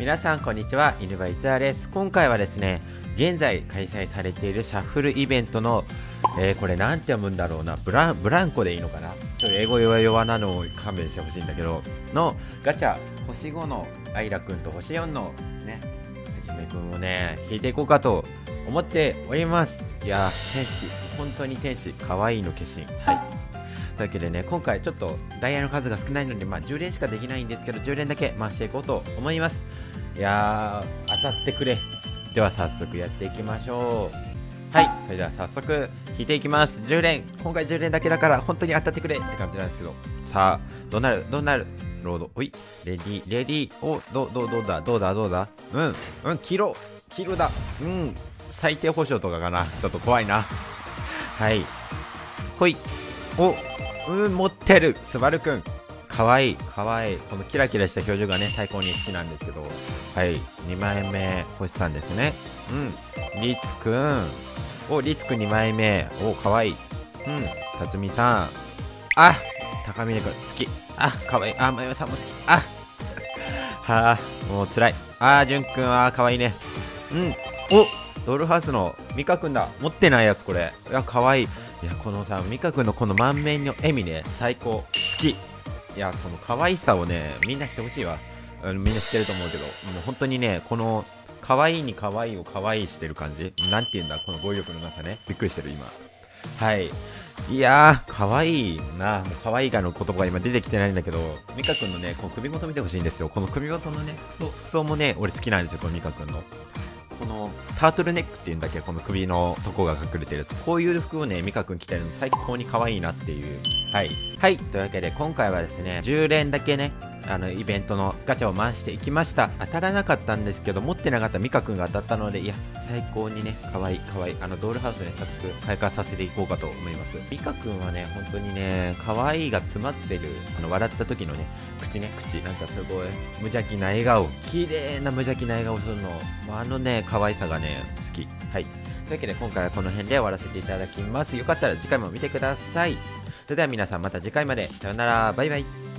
皆さんこんにちは。犬場いつらです。今回はですね現在開催されているシャッフルイベントの、えー、これなんて読むんだろうな。ブラブランコでいいのかな？ちょっと英語弱々なのを勘弁してほしいんだけど。のガチャ。星5のアイラくんと星4のねはじめくんをね引いていこうかと思っております。いや天使。本当に天使。可愛いの化身。はい。というわけでね、今回ちょっとダイヤの数が少ないので、まあ10連しかできないんですけど、10連だけ回していこうと思います。いやー、当たってくれ。では早速やっていきましょう。はい、それでは早速引いていきます。10連。今回10連だけだから本当に当たってくれって感じなんですけど。さあ、どうなる？どうなる？ロード。おい、レディ、レディ。お、ど、ど、どうだ？どうだ？どうだ？うん、うん、キロ、キロだ。うん、最低保証とかかな。ちょっと怖いな。はい。ほい。お、うん持ってるスバルくんかわいいかわい。このキラキラした表情がね最高に好きなんですけど。はい。2枚目星さんですね。うん。リツくん。おリツくん2枚目。おかわい。うん。辰巳さん。あ高峰くん好き。あかわい。あまゆさんも好き。あ。はあもう辛い。あじゅんくんはかわいね。うん。おドルハウスのミカくんだ。持ってないやつこれ。いやかわい。いやこのさ美香くんのこの満面の笑みね最高。好き。いやこの可愛さをねみんなしてほしいわ。みんな知ってると思うけどもう本当にねこの可愛いに可愛いを可愛いしてる感じなんて言うんだこの語彙力のなさね。びっくりしてる今。はい。いやー、可愛いな。もう可愛いがの言葉が今出てきてないんだけど、ミカくんのね、この首元見てほしいんですよ。この首元のね、服装もね、俺好きなんですよ、このミカくんの。このタートルネックっていうんだっけこの首のとこが隠れてるこういう服をねミカくん着てるの最高に可愛いなっていう。はい。はい。というわけで今回はですね10連だけねあのイベントのガチャを回していきました。当たらなかったんですけど持ってなかったミカくんが当たったのでいや最高にね可愛い可愛いいあのドールハウスね早速開花させていこうかと思います。ミカくんはね本当にね可愛いが詰まってるあの笑った時のね口ね口なんかすごい無邪気な笑顔綺麗な無邪気な笑顔するの。あのね可愛さがね好き。はい。というわけで今回はこの辺で終わらせていただきます。よかったら次回も見てください。それでは皆さんまた次回まで。さよなら。バイバイ。